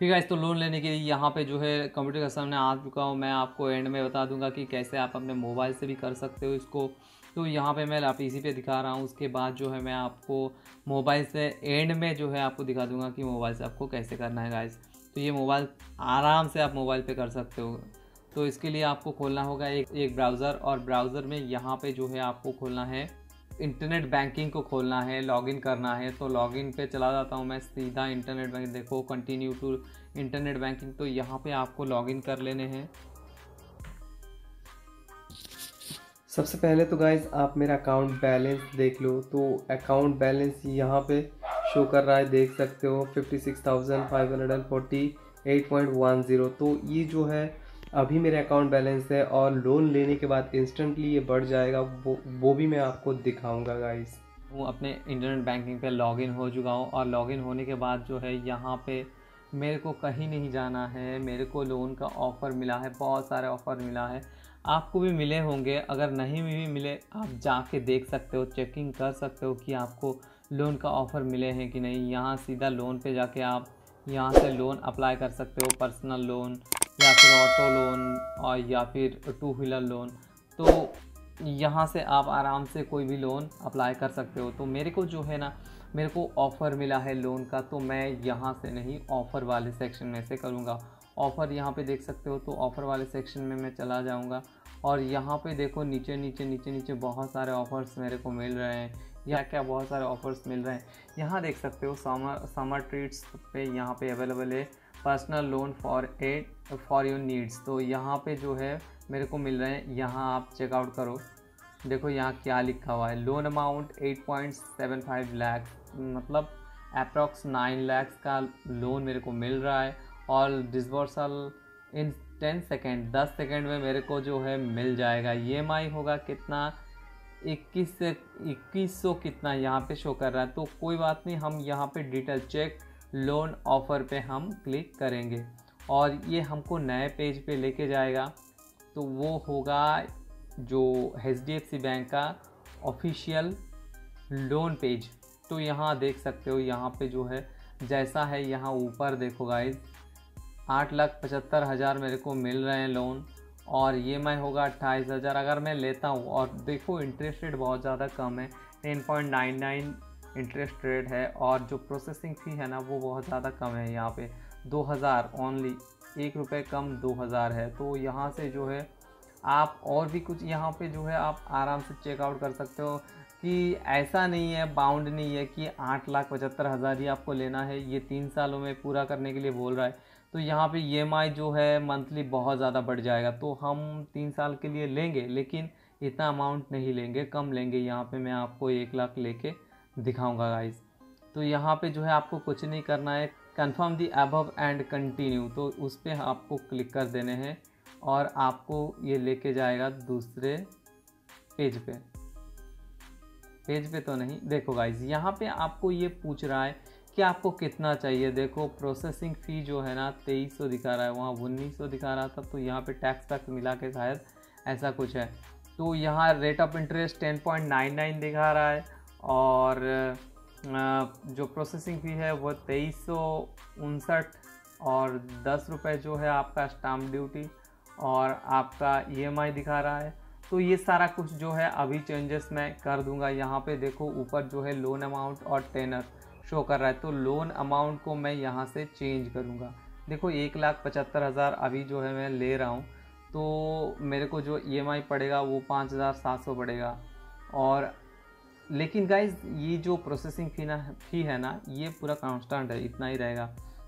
ठीक है इस तो लोन लेने के लिए यहाँ पे जो है कंप्यूटर के सामने आ चुका हूँ। मैं आपको एंड में बता दूँगा कि कैसे आप अपने मोबाइल से भी कर सकते हो इसको। तो यहाँ पे मैं आप इसी पे दिखा रहा हूँ। उसके बाद जो है मैं आपको मोबाइल से एंड में जो है आपको दिखा दूँगा कि मोबाइल से आपको कैसे करना है गाइस तो ये मोबाइल आराम से आप मोबाइल पे कर सकते हो। तो इसके लिए आपको खोलना होगा एक एक ब्राउज़र और ब्राउज़र में यहाँ पे जो है आपको खोलना है। इंटरनेट बैंकिंग को खोलना है लॉगिन करना है तो लॉगिन पे चला जाता हूँ मैं सीधा इंटरनेट बैंकिंग देखो कंटिन्यू टू इंटरनेट बैंकिंग तो यहाँ पे आपको लॉगिन कर लेने हैं। सबसे पहले तो गाइज़ आप मेरा अकाउंट बैलेंस देख लो तो अकाउंट बैलेंस यहाँ पे शो कर रहा है, देख सकते हो fifty six thousand five hundred and forty eight point one zero तो ये जो है अभी मेरे अकाउंट बैलेंस है और लोन लेने के बाद इंस्टेंटली ये बढ़ जाएगा, वो वो भी मैं आपको दिखाऊँगा गाइस हूँ अपने इंटरनेट बैंकिंग पे लॉगिन हो चुका हूँ और लॉगिन होने के बाद जो है यहाँ पे मेरे को कहीं नहीं जाना है, मेरे को लोन का ऑफ़र मिला है, बहुत सारे ऑफ़र मिला है। आपको भी मिले होंगे, अगर नहीं भी मिले, आप जाके देख सकते हो चेकिंग कर सकते हो कि आपको लोन का ऑफ़र मिले हैं कि नहीं। यहाँ सीधा लोन पे जाके आप यहाँ से लोन अप्लाई कर सकते हो पर्सनल लोन या फिर ऑटो लोन और या फिर टू व्हीलर लोन तो यहाँ से आप आराम से कोई भी लोन अप्लाई कर सकते हो। तो मेरे को जो है ना, मेरे को ऑफ़र मिला है लोन का तो मैं यहाँ से नहीं, ऑफ़र वाले सेक्शन में से करूँगा। ऑफ़र यहाँ पे देख सकते हो तो ऑफ़र वाले सेक्शन में मैं चला जाऊँगा। और यहाँ पे देखो, नीचे नीचे नीचे नीचे बहुत सारे ऑफ़र्स मेरे को मिल रहे हैं। या क्या बहुत सारे ऑफ़र्स मिल रहे हैं? यहाँ देख सकते हो, समर समर ट्रीट्स पे यहाँ पे अवेलेबल है। Personal loan for aid for your needs तो यहाँ पे जो है, मेरे को मिल रहे हैं। यहाँ आप चेकआउट करो। देखो यहाँ क्या लिखा हुआ है। लोन अमाउंट 8.75 लाख मतलब अप्रॉक्स 9 लैक्स का लोन मेरे को मिल रहा है। और डिसबर्सल इन 10 सेकेंड 10 सेकेंड में मेरे को जो है मिल जाएगा। ईएमआई होगा कितना? इक्कीस से, इक्कीस सौ कितना यहाँ पे शो कर रहा है। तो कोई बात नहीं, हम यहाँ पे डिटेल चेक लोन ऑफ़र पे हम क्लिक करेंगे। और ये हमको नए पेज पे लेके जाएगा। तो वो होगा जो सी बैंक का ऑफिशियल लोन पेज तो यहाँ देख सकते हो, यहाँ पे जो है, जैसा है यहाँ ऊपर देखो गाइज़ आठ लाख पचहत्तर हज़ार मेरे को मिल रहे हैं लोन और ई एम आई होगा अट्ठाईस हज़ार। अगर मैं लेता हूँ, और देखो इंटरेस्ट रेट बहुत ज़्यादा कम है ten point nine nine interest rate है और जो प्रोसेसिंग फ़ी है ना, वो बहुत ज़्यादा कम है यहाँ पे। दो हज़ार ओनली एक रुपये कम दो हज़ार है। तो यहाँ से जो है, आप और भी कुछ यहाँ पे जो है, आप आराम से चेकआउट कर सकते हो कि ऐसा नहीं है बाउंड नहीं है कि आठ लाख पचहत्तर हज़ार ही आपको लेना है। ये तीन सालों में पूरा करने के लिए बोल रहा है। तो यहाँ पे ई जो है मंथली बहुत ज़्यादा बढ़ जाएगा। तो हम तीन साल के लिए लेंगे, लेकिन इतना अमाउंट नहीं लेंगे, कम लेंगे। यहाँ पे मैं आपको एक लाख लेके दिखाऊँगा गाइस तो यहाँ पे जो है आपको कुछ नहीं करना है. Confirm the above and continue तो उस पर आपको क्लिक कर देने हैं और आपको ये लेके जाएगा दूसरे पेज पे. पेज पे तो नहीं. देखो गाइज़ यहाँ पे आपको ये पूछ रहा है कि आपको कितना चाहिए. देखो प्रोसेसिंग फ़ी जो है ना, तेईस सौ दिखा रहा है. वहाँ उन्नीस सौ दिखा रहा था तो यहाँ पे टैक्स वैक्स मिला के शायद ऐसा कुछ है. तो यहाँ rate of interest ten point nine nine दिखा रहा है. और जो प्रोसेसिंग फ़ी है वो तेईस और दस रुपये जो है आपका स्टाम्प ड्यूटी और आपका ईएमआई दिखा रहा है। तो ये सारा कुछ जो है अभी चेंजेस मैं कर दूँगा। यहाँ पे देखो ऊपर जो है लोन अमाउंट और टेनर शो कर रहा है। तो लोन अमाउंट को मैं यहाँ से चेंज करूँगा। देखो एक लाख पचहत्तर हज़ार अभी जो है मैं ले रहा हूँ। तो मेरे को जो ईएमआई पड़ेगा वो पाँच हज़ार सात सौ पड़ेगा। और लेकिन गाइज़ ये जो प्रोसेसिंग फ़ी ना फ़ी है ना, ये पूरा कांस्टेंट है, इतना ही रहेगा।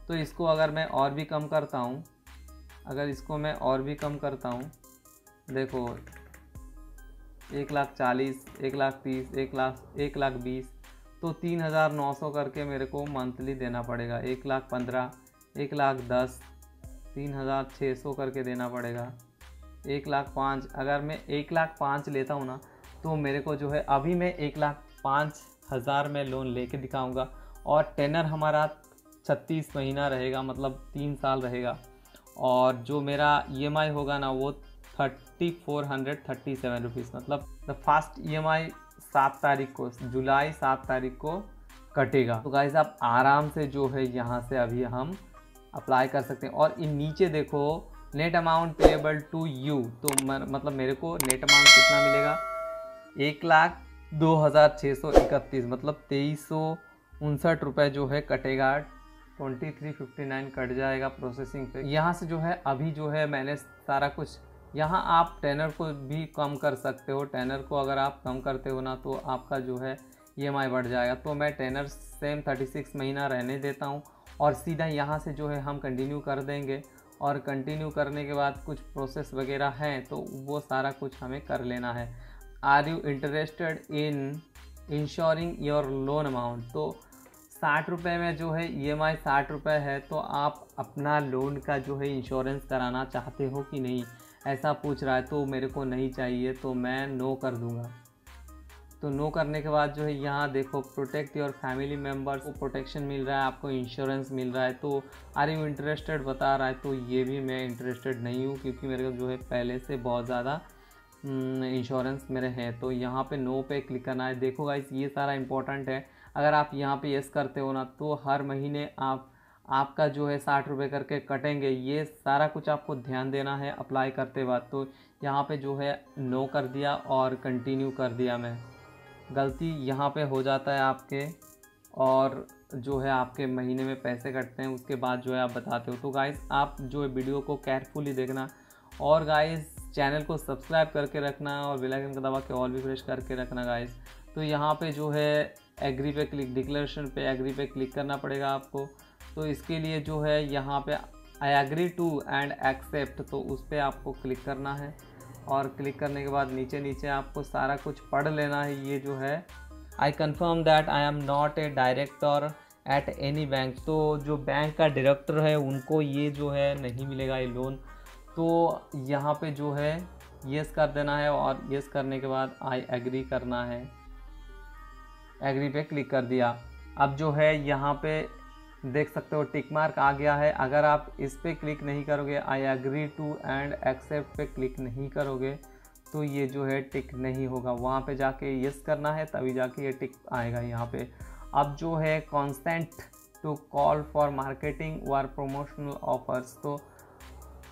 तो इसको अगर मैं और भी कम करता हूँ, अगर इसको मैं और भी कम करता हूँ, देखो, एक लाख चालीस, एक लाख तीस, एक लाख एक लाख बीस तो तीन हज़ार नौ सौ करके मेरे को मंथली देना पड़ेगा। एक लाख पंद्रह, एक लाख दस, तीन हज़ार छः सौ करके देना पड़ेगा। एक लाख पाँच, अगर मैं एक लाख पाँच लेता हूँ ना तो मेरे को जो है, अभी मैं एक लाख पाँच हज़ार में लोन लेके दिखाऊँगा और टेनर हमारा छत्तीस महीना रहेगा मतलब तीन साल रहेगा। और जो मेरा ई e होगा ना, वो thirty four hundred thirty seven rupees मतलब the first E M I सात तारीख को, जुलाई सात तारीख को कटेगा। तो गाइज़ आप आराम से जो है, यहाँ से अभी हम अप्लाई कर सकते हैं। और इन नीचे देखो net amount payable to you तो मतलब मेरे को नेट अमाउंट कितना मिलेगा? एक लाख दो हज़ार छः सौ इकतीस मतलब तेईस सौ उनसठ रुपये जो है कटेगा। Twenty three fifty nine cut जाएगा प्रोसेसिंग पे। यहाँ से जो है, अभी जो है मैंने सारा कुछ, यहाँ आप टेनर को भी कम कर सकते हो। टेनर को अगर आप कम करते हो ना तो आपका जो है ई e बढ़ जाएगा। तो मैं टेनर सेम थर्टी सिक्स महीना रहने देता हूँ और सीधा यहाँ से जो है हम कंटिन्यू कर देंगे और कंटिन्यू करने के बाद कुछ प्रोसेस वगैरह हैं तो वो सारा कुछ हमें कर लेना है। Are you interested in insuring your loan amount? तो साठ रुपये में जो है ई एम आई साठ रुपये है तो आप अपना लोन का जो है इंश्योरेंस कराना चाहते हो कि नहीं? ऐसा पूछ रहा है तो मेरे को नहीं चाहिए तो मैं नो कर दूँगा। तो नो करने के बाद जो है यहाँ देखो प्रोटेक्ट योर फैमिली मेंबर्स को प्रोटेक्शन मिल रहा है, आपको इंश्योरेंस मिल रहा है तो आर यू इंटरेस्टेड बता रहा है तो ये भी मैं इंटरेस्टेड नहीं हूँ, क्योंकि मेरे को जो है पहले से बहुत ज़्यादा इंश्योरेंस मेरे हैं तो यहाँ पे नो पे क्लिक करना है। देखो गाइस ये सारा इंपॉर्टेंट है। अगर आप यहाँ पे यस करते हो ना तो हर महीने आप, आपका जो है साठ रुपये करके कटेंगे। ये सारा कुछ आपको ध्यान देना है अप्लाई करते वक्त। तो यहाँ पे जो है नो कर दिया और कंटिन्यू कर दिया मैं। गलती यहाँ पे हो जाता है आपके और जो है आपके महीने में पैसे कटते हैं, उसके बाद जो है आप बताते हो। तो गाइस आप जो है वीडियो को केयरफुली देखना। और गाइस चैनल को सब्सक्राइब करके रखना और बेल आइकन का दबा के ऑल भी प्रेस करके रखना गाइस तो यहाँ पे जो है एग्री पे क्लिक डिक्लेरेशन पे एग्री पे क्लिक करना पड़ेगा आपको. तो इसके लिए जो है यहाँ पे I agree to and accept तो उस पर आपको क्लिक करना है. और क्लिक करने के बाद नीचे नीचे आपको सारा कुछ पढ़ लेना है. ये जो है I confirm that I am not a director at any bank तो जो बैंक का डायरेक्टर है, उनको ये जो है नहीं मिलेगा ये लोन तो यहाँ पे जो है यस कर देना है और यस करने के बाद आई एग्री करना है। एग्री पे क्लिक कर दिया। अब जो है, यहाँ पे देख सकते हो टिक मार्क आ गया है। अगर आप इस पर क्लिक नहीं करोगे I agree to and accept पे क्लिक नहीं करोगे तो ये जो है टिक नहीं होगा। वहाँ पे जाके यस करना है, तभी जाके ये टिक आएगा यहाँ पे। अब जो है consent to call for marketing or promotional offers तो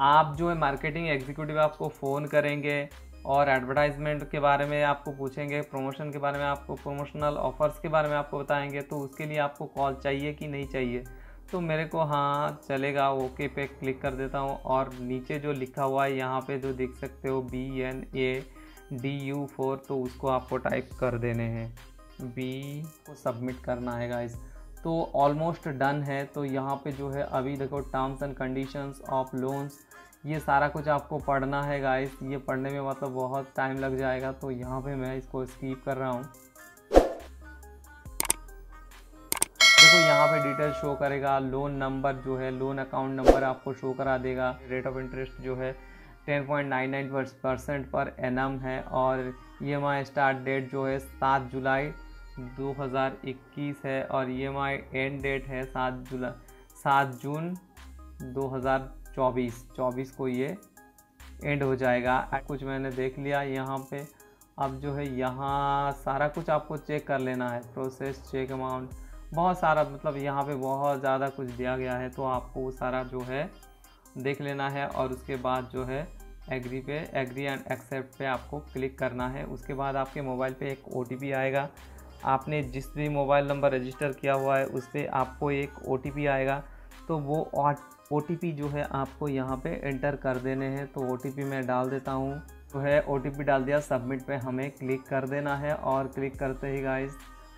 आप जो है मार्केटिंग एग्जीक्यूटिव आपको फ़ोन करेंगे और एडवर्टाइजमेंट के बारे में आपको पूछेंगे प्रमोशन के बारे में आपको प्रमोशनल ऑफर्स के बारे में आपको बताएँगे तो उसके लिए आपको कॉल चाहिए कि नहीं चाहिए? तो मेरे को हाँ चलेगा ओके पे क्लिक कर देता हूँ और नीचे जो लिखा हुआ है, यहाँ पे जो देख सकते हो B N A D U four तो उसको आपको टाइप कर देने हैं। बी को सबमिट करना है गाइस तो ऑलमोस्ट डन है तो यहाँ पे जो है अभी देखो terms and conditions of loans ये सारा कुछ आपको पढ़ना है गाइस ये पढ़ने में मतलब बहुत टाइम लग जाएगा तो यहाँ पे मैं इसको स्कीप कर रहा हूँ। देखो, यहाँ पे डिटेल शो करेगा लोन नंबर जो है लोन अकाउंट नंबर आपको शो करा देगा। रेट ऑफ़ इंटरेस्ट जो है 10.99 परसेंट पर एनम है, और E M I start date जो है, सात जुलाई 2021 है, और E M I end date है सात जुलाई, सात जून 2000 चौबीस चौबीस को ये एंड हो जाएगा। कुछ मैंने देख लिया यहाँ पे। अब जो है यहाँ सारा कुछ आपको चेक कर लेना है। प्रोसेस चेक अमाउंट बहुत सारा मतलब यहाँ पे बहुत ज़्यादा कुछ दिया गया है। तो आपको वो सारा जो है देख लेना है और उसके बाद जो है एग्री पे एग्री एंड एक्सेप्ट पे आपको क्लिक करना है। उसके बाद आपके मोबाइल पे एक ओटीपी आएगा। आपने जिस भी मोबाइल नंबर रजिस्टर किया हुआ है, उस पर आपको एक ओटीपी आएगा। तो वो ओटीपी जो है आपको यहाँ पे एंटर कर देने हैं। तो ओटीपी मैं डाल देता हूँ। तो है ओटीपी डाल दिया सबमिट पे हमें क्लिक कर देना है और क्लिक करते ही गाइज़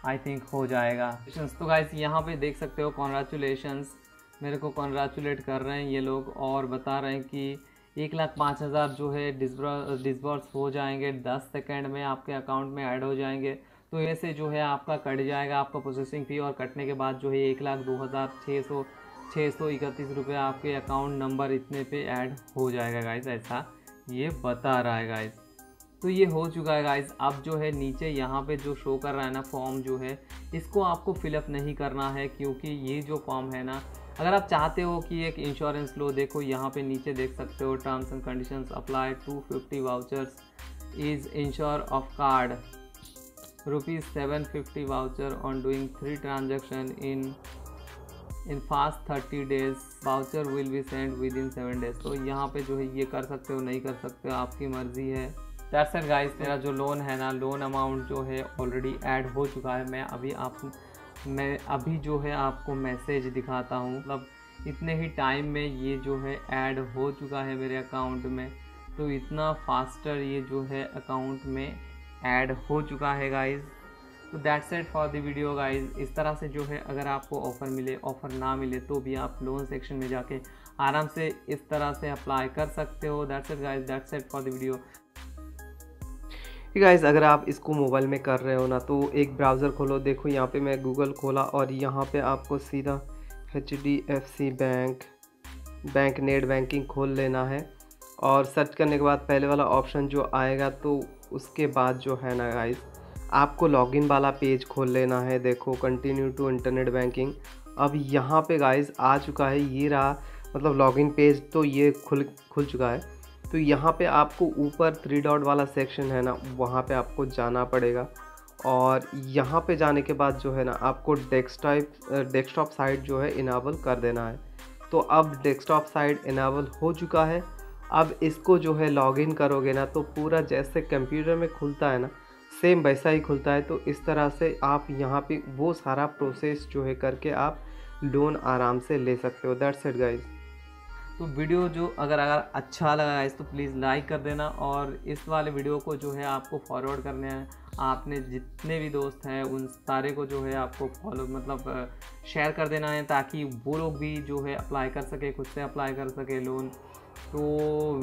आई थिंक हो जाएगा। तो गाइज़ यहाँ पे देख सकते हो कॉन्ग्रेचुलेशंस मेरे को कॉन्ग्रेचुलेट कर रहे हैं ये लोग और बता रहे हैं कि एक लाख पाँच हज़ार जो है डिसबर्स हो जाएँगे। दस सेकेंड में आपके अकाउंट में ऐड हो जाएँगे। तो ऐसे जो है आपका कट जाएगा, आपका प्रोसेसिंग फ़ी और कटने के बाद जो है एक लाख दो हज़ार छः सौ छः सौ इकतीस रुपये आपके अकाउंट नंबर इतने पे ऐड हो जाएगा गाइस ऐसा ये बता रहा है गाइस तो ये हो चुका है गाइस अब जो है नीचे यहाँ पे जो शो कर रहा है ना फॉर्म जो है, इसको आपको फिलअप नहीं करना है, क्योंकि ये जो फॉर्म है ना, अगर आप चाहते हो कि एक इंश्योरेंस लो, देखो यहाँ पे नीचे देख सकते हो terms and conditions apply to fifty vouchers is insure of card rupees seven fifty voucher on doing three transaction in in fast thirty days voucher will be send within seven days तो यहाँ पे जो है ये कर सकते हो, नहीं कर सकते हो, आपकी मर्ज़ी है। दैट्स इट गाइस मेरा जो लोन है ना लोन अमाउंट जो है ऑलरेडी ऐड हो चुका है। मैं अभी आप, मैं अभी जो है आपको मैसेज दिखाता हूँ। मतलब इतने ही टाइम में ये जो है ऐड हो चुका है मेरे अकाउंट में। तो इतना फास्टर ये जो है अकाउंट में ऐड हो चुका है गाइज़ तो that's it for the video guys इस तरह से जो है, अगर आपको ऑफ़र मिले ऑफ़र ना मिले तो भी आप लोन सेक्शन में जाके आराम से इस तरह से अप्लाई कर सकते हो. That it guys that it for the video guys अगर आप इसको मोबाइल में कर रहे हो ना तो एक ब्राउज़र खोलो. देखो, यहाँ पे मैं गूगल खोला और यहाँ पे आपको सीधा H bank bank net banking खोल लेना है. और सर्च करने के बाद पहले वाला ऑप्शन जो आएगा तो उसके बाद जो है ना गाइज़ आपको लॉगिन वाला पेज खोल लेना है। देखो कंटिन्यू टू इंटरनेट बैंकिंग अब यहाँ पे गाइस आ चुका है, ये रहा मतलब लॉगिन पेज तो ये खुल खुल चुका है। तो यहाँ पे आपको ऊपर थ्री डॉट वाला सेक्शन है ना, वहाँ पे आपको जाना पड़ेगा। और यहाँ पे जाने के बाद जो है ना, आपको डेस्कटॉप डेस्कटॉप साइट जो है इनाबल कर देना है। तो अब डेस्कटॉप साइट इनाबल हो चुका है। अब इसको जो है लॉगिन करोगे ना तो पूरा जैसे कंप्यूटर में खुलता है ना सेम वैसा ही खुलता है। तो इस तरह से आप यहाँ पे वो सारा प्रोसेस जो है करके आप लोन आराम से ले सकते हो। दैट्स इट गाइज़ तो वीडियो जो अगर अगर अच्छा लगा है तो प्लीज़ लाइक कर देना और इस वाले वीडियो को जो है आपको फॉरवर्ड करने हैं। आपने जितने भी दोस्त हैं, उन सारे को जो है आपको फॉलो मतलब शेयर कर देना है ताकि वो लोग भी जो है अप्लाई कर सके, खुद से अप्लाई कर सके लोन तो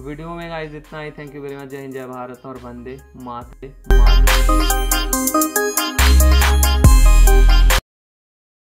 वीडियो में गाइज़ इतना ही. थैंक यू वेरी मच जय हिंद, जय भारत और वंदे माते माते